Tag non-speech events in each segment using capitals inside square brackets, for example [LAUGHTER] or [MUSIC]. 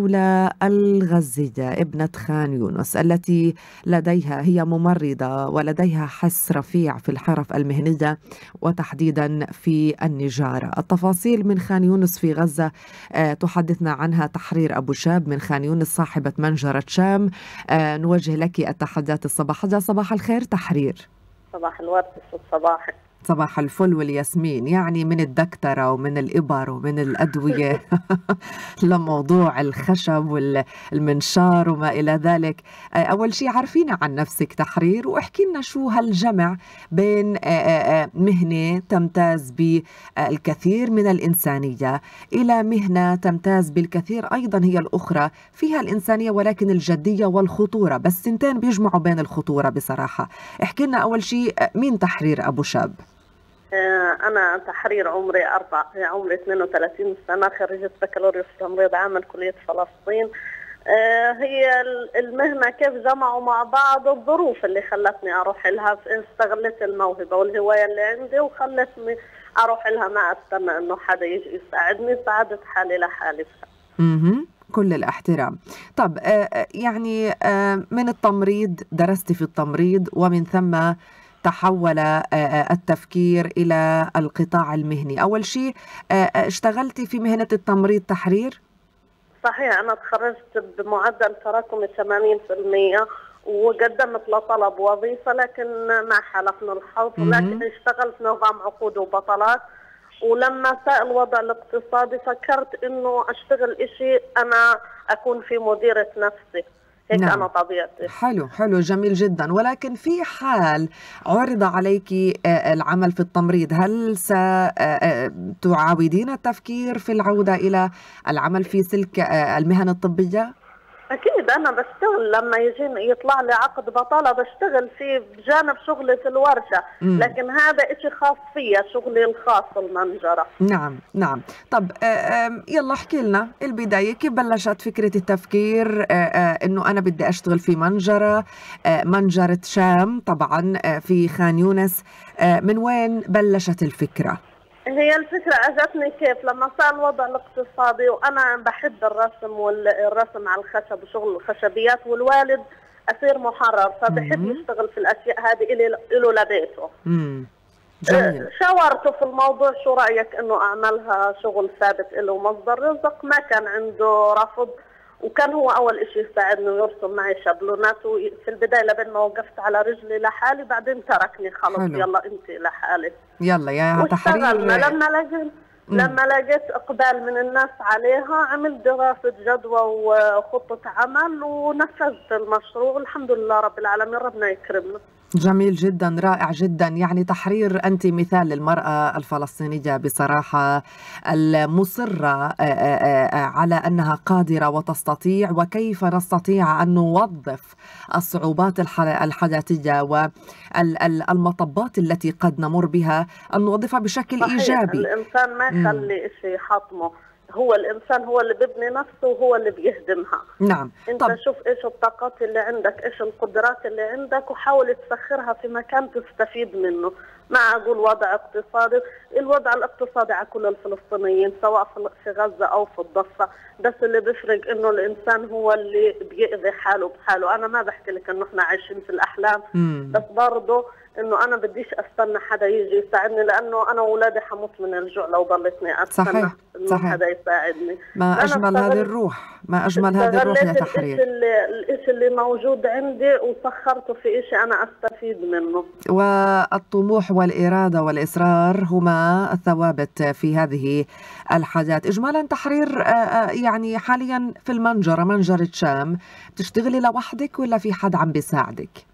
حول الغزية ابنة خان يونس التي لديها هي ممرضة ولديها حس رفيع في الحرف المهنية وتحديدا في النجارة. التفاصيل من خان يونس في غزة آه، تحدثنا عنها تحرير أبو شاب من خان يونس صاحبة منجرة شام. آه، نوجه لك التحديات الصباح. صباح الخير تحرير. صباح الورد صباحك صباح الفل والياسمين. يعني من الدكترة ومن الإبر ومن الأدوية [LAUGHS] لموضوع الخشب والمنشار وما إلى ذلك. آه، أول شيء عرفينا عن نفسك تحرير واحكي لنا شو هالجمع بين آه، آه، مهنة تمتاز بالكثير من الإنسانية إلى مهنة تمتاز بالكثير أيضا هي الأخرى. فيها الإنسانية ولكن الجدية والخطورة بس سنتين بيجمعوا بين الخطورة بصراحة. احكي لنا أول شيء مين تحرير أبو شاب؟ أنا تحرير عمري أربع عمري 32 سنة خريجة بكالوريوس تمريض عام كلية فلسطين. آه، هي المهنة كيف جمعوا مع بعض الظروف اللي خلتني أروح لها استغلت الموهبة والهواية اللي عندي وخلتني أروح لها. ما أستنى إنه حدا يجي يساعدني ساعدت حالي لحالي. أها كل الاحترام. طب آه، يعني من التمريض درست في التمريض ومن ثم تحول آه، آه، التفكير إلى القطاع المهني. أول شيء آه، اشتغلتي في مهنة التمريض تحرير؟ صحيح أنا تخرجت بمعدل تراكمي 80% وقدمت لطلب وظيفة لكن ما حالفنا الحظ لكن اشتغلت نظام عقود وبطلات. ولما ساء الوضع الاقتصادي فكرت إنه أشتغل إشي أنا أكون في مديرة نفسي. هيك نعم. أنا طبيعتي حلو حلو جميل جدا ولكن في حال عرض عليك آه، العمل في التمريض هل ستعاودين التفكير في العودة إلى العمل في سلك آه، المهن الطبية؟ أكيد أنا بشتغل لما يجيني يطلع لي عقد بطالة بشتغل فيه بجانب شغلي في الورشة. مم. لكن هذا إشي خاص فيا شغلي الخاص المنجرة. نعم نعم. طب آه، يلا احكي لنا البداية كيف بلشت فكرة التفكير؟ آه، آه، إنه أنا بدي أشتغل في منجرة منجرة شام طبعا في خان يونس. من وين بلشت الفكرة؟ هي الفكرة أجتني كيف لما صار الوضع الاقتصادي وأنا بحب الرسم والرسم على الخشب وشغل الخشبيات والوالد اسير محرر فبحب يشتغل في الأشياء هذه الي له لبيته. جميل. أه، شاورته في الموضوع شو رأيك إنه أعملها شغل ثابت له مصدر رزق ما كان عنده رفض وكان هو أول شيء يساعدني ويرسم معي شابلونات وفي البداية لبين ما وقفت على رجلي لحالي بعدين تركني خلص حلو. يلا انت لحالك يلا يا تحرير. لما لقيت لما لقيت إقبال من الناس عليها عملت دراسة جدوى وخطة عمل ونفذت المشروع. والحمد لله رب العالمين ربنا يكرمنا. جميل جدا رائع جدا. يعني تحرير أنت مثال للمرأة الفلسطينية بصراحة المصرة على أنها قادرة وتستطيع وكيف نستطيع أن نوظف الصعوبات الحياتيه والمطبات التي قد نمر بها أن نوظفها بشكل صحيح. إيجابي. الإنسان ما يخلي شيء حطمه هو الإنسان هو اللي بيبني نفسه وهو اللي بيهدمها. نعم. أنت طب. شوف إيش الطاقات اللي عندك إيش القدرات اللي عندك وحاول تسخرها في مكان تستفيد منه. ما أقول وضع اقتصادي الوضع الاقتصادي على كل الفلسطينيين سواء في غزة أو في الضفة. بس اللي بيفرق إنه الإنسان هو اللي بيأذي حاله بحاله. أنا ما بحكي لك إنه إحنا عايشين في الأحلام مم. بس برضه إنه أنا بديش أستنى حدا يجي يساعدني لأنه أنا واولادي حموت من الجوع لو ضلتني أستنى صحيح. صحيح. حدا يساعدني ما أجمل هذه الروح ما أجمل هذه الروح يا تحرير الشيء اللي موجود عندي وسخرته في شيء أنا أستفيد منه والطموح والإرادة والإصرار هما الثوابت في هذه الحاجات اجمالا تحرير آه، آه، يعني حاليا في المنجره منجره شام بتشتغلي لوحدك ولا في حد عم بيساعدك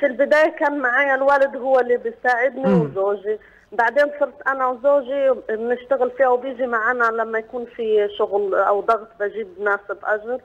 في البداية كان معايا الوالد هو اللي بيساعدني وزوجي. بعدين صرت أنا وزوجي بنشتغل فيها وبيجي معنا لما يكون في شغل أو ضغط بجيب ناس باجر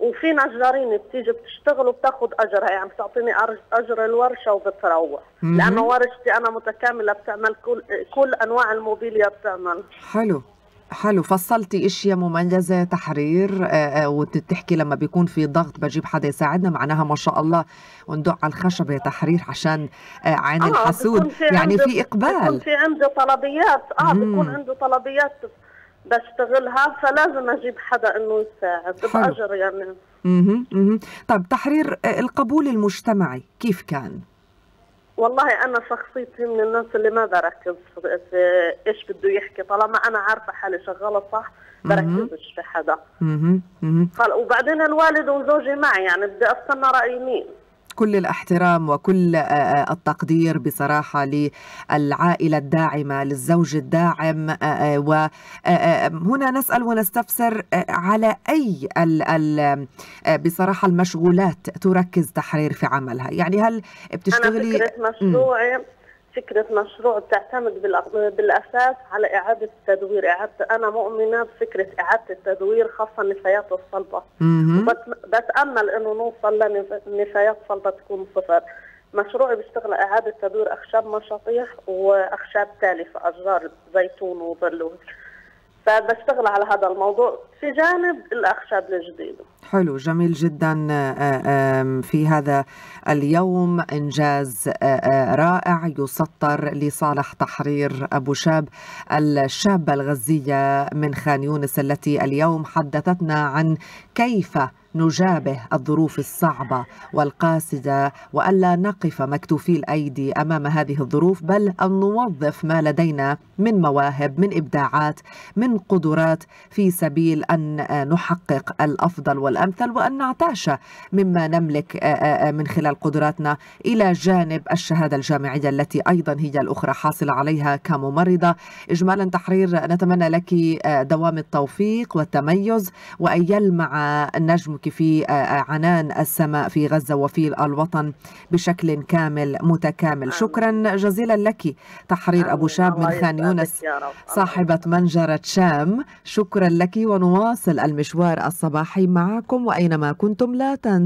وفي نجارين بتيجي بتشتغل وبتاخذ أجرها يعني بتعطيني أجر الورشة وبتروح. لأنه ورشتي أنا متكاملة بتعمل كل كل أنواع الموبيليا بتعمل. حلو. حلو فصلتي إشياء مميزة تحرير وتحكي لما بيكون في ضغط بجيب حدا يساعدنا معناها ما شاء الله وندق على الخشبه تحرير عشان عين آه الحسود في يعني في إقبال بيكون في عنده طلبيات آه بيكون عنده طلبيات بشتغلها فلازم أجيب حدا إنه يساعد. بأجر يعني مهم. مهم. طيب تحرير القبول المجتمعي كيف كان؟ والله أنا شخصيتي من الناس اللي ما بركز في إيش بده يحكي طالما أنا عارفة حالي شغالة صح بركزش في حدا. وبعدين الوالد وزوجي معي يعني بدي أستنى رأي مين؟ كل الاحترام وكل آه، آه، التقدير بصراحة للعائلة الداعمة للزوج الداعم وهنا نسأل ونستفسر آه، على أي ال ال آه، بصراحة المشغولات تركز تحرير في عملها؟ يعني هل بتشتغلي؟ فكرة مشروعي فكرة مشروع بتعتمد بالأساس على إعادة التدوير. إعادة أنا مؤمنة بفكرة إعادة التدوير خاصة النفايات الصلبة مهم. بت- بتأمل إنه نوصل لنفايات صلبة تكون صفر. مشروعي بيشتغل إعادة تدوير أخشاب مشاطيح وأخشاب تالفة أشجار زيتون وظل فبشتغل على هذا الموضوع في جانب الأخشاب الجديدة. حلو جميل جدا. آه، آم، في هذا اليوم إنجاز آه، آه، رائع يسطر لصالح تحرير أبو شاب الشابة الغزية من خان يونس التي اليوم حدثتنا عن كيف نجابه الظروف الصعبة والقاسية وألا نقف مكتوفي الأيدي أمام هذه الظروف بل أن نوظف ما لدينا من مواهب من إبداعات من قدرات في سبيل أن آه، نحقق الأفضل والأمثل وأن نعتاش مما نملك من خلال قدراتنا إلى جانب الشهادة الجامعية التي أيضا هي الأخرى حاصلة عليها كممرضة. إجمالا تحرير نتمنى لك دوام التوفيق والتميز وأن يلمع نجمك في عنان السماء في غزة وفي الوطن بشكل كامل متكامل. شكرا جزيلا لك. تحرير أبو شاب من خان يونس. صاحبة منجرة شام. شكرا لك ونواصل المشوار الصباحي معكم وأينما كنتم لا تنسوا